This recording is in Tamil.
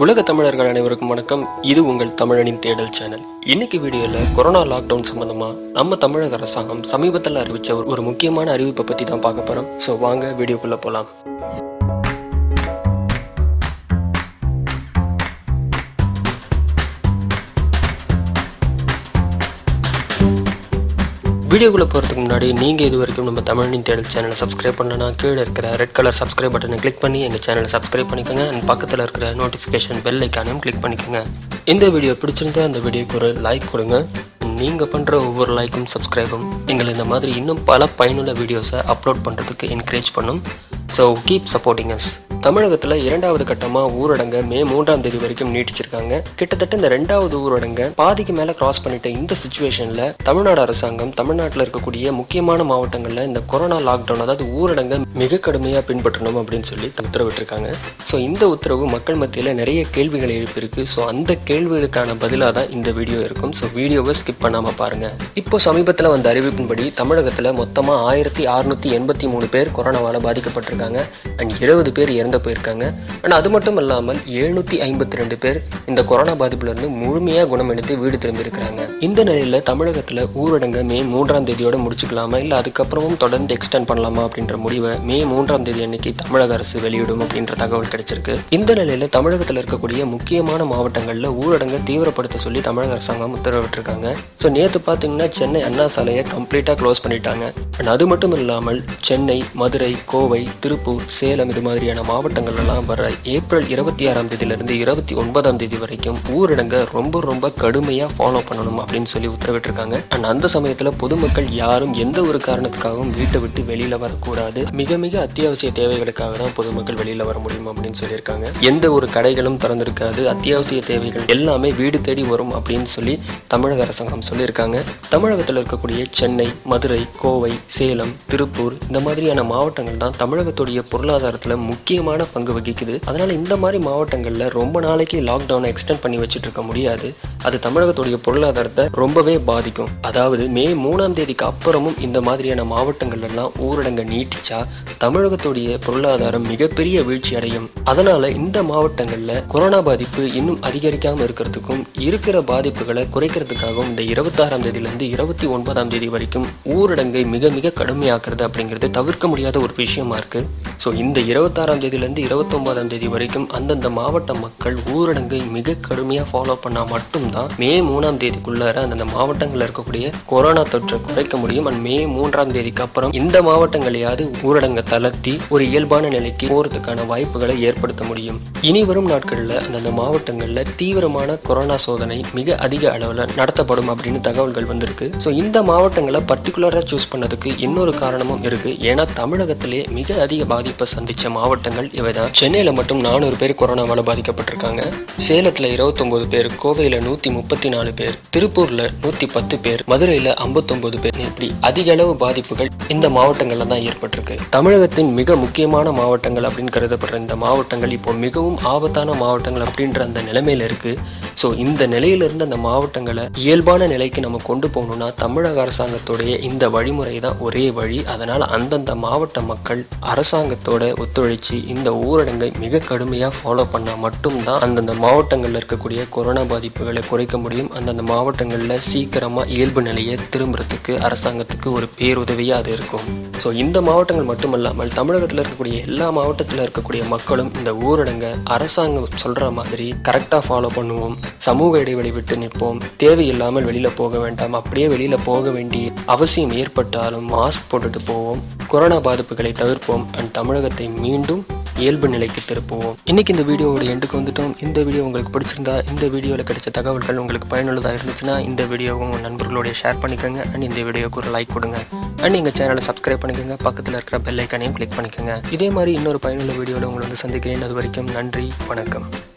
உலக தமிழர்கள் அனைவருக்கும் வணக்கம். இது உங்கள் தமிழனின் தேடல் சேனல். இன்னைக்கு வீடியோல கொரோனா லாக்டவுன் சம்பந்தமா நம்ம தமிழக அரசாங்கம் சமீபத்தில் அறிவிச்ச ஒரு- முக்கியமான அறிவிப்பை பத்தி தான் பார்க்க போறோம். ஸோ வாங்க வீடியோக்குள்ள போலாம். வீடியோக்குள்ள போகிறதுக்கு முன்னாடி நீங்கள் இது வரைக்கும் நம்ம தமிழின் தேடல் சேனலை சப்ஸ்கிரைப் பண்ணலன்னா கீழே இருக்கிற ரெட் கலர் சப்ஸ்கிரைப் பட்டனை கிளிக் பண்ணி எங்கள் சேனலை சப்ஸ்கிரைப் பண்ணிக்கோங்க. அண்ட் பக்கத்தில் இருக்கிற நோட்டிஃபிகேஷன் பெல் ஐக்கானையும் கிளிக் பண்ணிக்கோங்க. இந்த வீடியோ பிடிச்சிருந்தா அந்த வீடியோக்கு ஒரு லைக் கொடுங்க. நீங்கள் பண்ணுற ஒவ்வொரு லைக்கும் சப்ஸ்கிரைபும் எங்களை இந்த மாதிரி இன்னும் பல பயனுள்ள வீடியோஸை அப்லோட் பண்ணுறதுக்கு என்கரேஜ் பண்ணும். ஸோ கீப் சப்போர்ட்டிங் அஸ் தமிழகத்தில் இரண்டாவது கட்டமாக ஊரடங்க மே மூன்றாம் தேதி வரைக்கும் நீட்டிச்சிருக்காங்க. கிட்டத்தட்ட இந்த ரெண்டாவது ஊரடங்க பாதிக்கு மேலே கிராஸ் பண்ணிட்ட இந்த சுச்சுவேஷனில் தமிழ்நாடு அரசாங்கம் தமிழ்நாட்டில் இருக்கக்கூடிய முக்கியமான மாவட்டங்களில் இந்த கொரோனா லாக்டவுன் அதாவது ஊரடங்க மிக கடுமையாக பின்பற்றணும் அப்படின்னு சொல்லி உத்தரவிட்டிருக்காங்க. ஸோ இந்த உத்தரவு மக்கள் மத்தியில் நிறைய கேள்விகளை எழுப்பியிருக்கு. ஸோ அந்த கேள்விகளுக்கான பதிலாக தான் இந்த வீடியோ இருக்கும். ஸோ வீடியோவை ஸ்கிப் பண்ணாமல் பாருங்கள் இப்போ சமீபத்தில் வந்த அறிவிப்பின்படி தமிழகத்தில் மொத்தமாக ஆயிரத்தி அறுநூத்தி எண்பத்தி மூணு பேர் கொரோனாவால் பாதிக்கப்பட்டிருக்காங்க. அண்ட் இருபது பேர் இறந்து போயிருக்காங்க. அண்ட் அது மட்டும் இல்லாமல் எழுநூற்றி ஐம்பத்தி ரெண்டு பேர் இந்த கொரோனா பாதிப்புலேருந்து முழுமையாக குணமடைந்து வீடு திரும்பியிருக்கிறாங்க. இந்த நிலையில் தமிழகத்தில் ஊரடங்கு மே மூன்றாம் தேதியோட முடிச்சுக்கலாமா? இல்லை அதுக்கப்புறமும் தொடர்ந்து எக்ஸ்டெண்ட் பண்ணலாமா அப்படின்ற முடிவை மே மூன்றாம் தேதி அன்னைக்கு தமிழக அரசு வெளியிடும் அப்படின்ற தகவல் கிடைச்சிருக்கு. இந்த நிலையில் தமிழகத்தில் இருக்கக்கூடிய முக்கியமான மாவட்டங்களில் ஊரடங்கை தீவிரப்படுத்த சொல்லி தமிழக அரசாங்கம் உத்தரவிட்டிருக்காங்க. ஸோ நேற்று பார்த்தீங்கன்னா சென்னை அண்ணா சாலையை கம்ப்ளீட்டாக க்ளோஸ் பண்ணிட்டாங்க. அண்ட் அது மட்டும் இல்லாமல் சென்னை மதுரை கோவை திருப்பூர் சேலம் இது மாதிரியான மாவட்டங்கள்லாம் வர ஏப்ரல் இருபத்தி ஆறாம் தேதியிலிருந்து இருபத்தி ஒன்பதாம் தேதி வரைக்கும் ஊரடங்கை ரொம்ப ரொம்ப கடுமையாக ஃபாலோ பண்ணணும் அப்படின்னு சொல்லி உத்தரவிட்டிருக்காங்க. அண்ட் அந்த சமயத்தில் பொதுமக்கள் யாரும் எந்த ஒரு காரணத்துக்காகவும் வீட்டை விட்டு வெளியில் வரக்கூடாது. மிக மிக அத்தியாவசிய தேவைகளுக்காக தான் பொதுமக்கள் வெளியில் வர முடியும் அப்படின்னு சொல்லியிருக்காங்க. எந்த ஒரு கடைகளும் திறந்திருக்காது. அத்தியாவசிய தேவைகள் எல்லாமே வீடு தேடி வரும் அப்படின்னு சொல்லி தமிழக அரசாங்கம் சொல்லியிருக்காங்க. தமிழகத்தில் இருக்கக்கூடிய சென்னை மதுரை கோவை சேலம் திருப்பூர் இந்த மாதிரியான மாவட்டங்கள் தான் தமிழகத்துடைய பொருளாதாரத்தில் முக்கியமான பங்கு வகிக்குது. அதனால இந்த மாதிரி மாவட்டங்களில் ரொம்ப நாளைக்கு லாக்டவுனை எக்ஸ்டெண்ட் பண்ணி வச்சுட்டு இருக்க முடியாது. அது தமிழகத்துடைய பொருளாதாரத்தை ரொம்பவே பாதிக்கும். அதாவது மே மூணாம் தேதிக்கு அப்புறமும் இந்த மாதிரியான மாவட்டங்கள்ல எல்லாம் ஊரடங்கை நீட்டிச்சா தமிழகத்துடைய பொருளாதாரம் மிகப்பெரிய வீழ்ச்சி அடையும். அதனால இந்த மாவட்டங்கள்ல கொரோனா பாதிப்பு இன்னும் அதிகரிக்காம இருக்கிறதுக்கும் இருக்கிற பாதிப்புகளை குறைக்கிறதுக்காகவும் இந்த இருபத்தாறாம் தேதியிலிருந்து இருபத்தி ஒன்பதாம் தேதி வரைக்கும் ஊரடங்கை மிக மிக கடுமையாக்குறது அப்படிங்கிறது தவிர்க்க முடியாத ஒரு விஷயமா இருக்கு. ஸோ இந்த இருபத்தாறாம் தேதியிலிருந்து இருபத்தொன்பதாம் தேதி வரைக்கும் அந்தந்த மாவட்ட மக்கள் ஊரடங்கை மிக கடுமையாக ஃபாலோ பண்ணால் மட்டும் மட்டும்தான் மே மூணாம் தேதிக்குள்ளார அந்தந்த மாவட்டங்களில் இருக்கக்கூடிய கொரோனா தொற்றை குறைக்க முடியும். அண்ட் மே மூன்றாம் தேதிக்கு அப்புறம் இந்த மாவட்டங்களையாவது ஊரடங்கை தளர்த்தி ஒரு இயல்பான நிலைக்கு போகிறதுக்கான வாய்ப்புகளை ஏற்படுத்த முடியும். இனி வரும் நாட்களில் அந்தந்த மாவட்டங்களில் தீவிரமான கொரோனா சோதனை மிக அதிக அளவில் நடத்தப்படும் அப்படின்னு தகவல்கள் வந்திருக்கு. ஸோ இந்த மாவட்டங்களை பர்டிகுலராக சூஸ் பண்ணதுக்கு இன்னொரு காரணமும் இருக்கு. ஏன்னா தமிழகத்திலே மிக அதிக பாதிப்பை சந்திச்ச மாவட்டங்கள் இவைதான். சென்னையில் மட்டும் நானூறு பேர் கொரோனாவால் பாதிக்கப்பட்டிருக்காங்க. சேலத்தில் இருபத்தொன்பது பேர் கோவையில் நூற்றி முப்பத்தி நாலு பேர். திருப்பூரில் நூற்றி பத்து பேர் மதுரையில் ஐம்பத்தொன்பது பேர். இப்படி அதிக அளவு பாதிப்புகள் இந்த மாவட்டங்களில் தான் ஏற்பட்டிருக்கு. தமிழகத்தின் மிக முக்கியமான மாவட்டங்கள் அப்படின்னு கருதப்படுற இந்த மாவட்டங்கள் இப்போ மிகவும் ஆபத்தான மாவட்டங்கள் அப்படின்ற அந்த நிலைமையில இருக்கு. ஸோ இந்த நிலையிலிருந்து அந்த மாவட்டங்களை இயல்பான நிலைக்கு நம்ம கொண்டு போகணும்னா தமிழக அரசாங்கத்துடைய இந்த வழிமுறை தான் ஒரே வழி. அதனால் அந்தந்த மாவட்ட மக்கள் அரசாங்கத்தோட ஒத்துழைச்சு இந்த ஊரடங்கை மிக கடுமையாக ஃபாலோ பண்ணால் மட்டும்தான் அந்தந்த மாவட்டங்களில் இருக்கக்கூடிய கொரோனா பாதிப்புகளை குறைக்க முடியும். அந்தந்த மாவட்டங்களில் சீக்கிரமாக இயல்பு நிலையை திரும்புறதுக்கு அரசாங்கத்துக்கு ஒரு பேருதவியாக அது இருக்கும். ஸோ இந்த மாவட்டங்கள் மட்டுமல்லாமல் தமிழகத்தில் இருக்கக்கூடிய எல்லா மாவட்டத்தில் இருக்கக்கூடிய மக்களும் இந்த ஊரடங்கை அரசாங்கம் சொல்கிற மாதிரி கரெக்டாக ஃபாலோ பண்ணுவோம். சமூக இடைவெளி விட்டு நிற்போம். தேவையில்லாமல் வெளியில் போக வேண்டாம். அப்படியே வெளியில் போக வேண்டிய அவசியம் ஏற்பட்டாலும் மாஸ்க் போட்டுட்டு போவோம். கொரோனா பாதிப்புகளை தவிர்ப்போம். அண்ட் தமிழகத்தை மீண்டும் இயல்பு நிலைக்கு திருப்புவோம். இன்னைக்கு இந்த வீடியோவோட எண்டுக்கு வந்துட்டோம். இந்த வீடியோ உங்களுக்கு பிடிச்சிருந்தா இந்த வீடியோவில் கிடைச்ச தகவல்கள் உங்களுக்கு பயனுள்ளதாக இருந்துச்சுன்னா இந்த வீடியோவை உங்கள் நண்பர்களோட ஷேர் பண்ணிக்கோங்க. அண்ட் இந்த வீடியோக்கு ஒரு லைக் கொடுங்க. அண்ட் எங்கள் சேனலை சப்ஸ்கிரைப் பண்ணிக்கோங்க. பக்கத்தில் இருக்கிற பெல் ஐக்கானையும் கிளிக் பண்ணிக்கோங்க. இதே மாதிரி இன்னொரு பயனுள்ள வீடியோவில் உங்களை வந்து சந்திக்கிறேன். அது வரைக்கும் நன்றி வணக்கம்.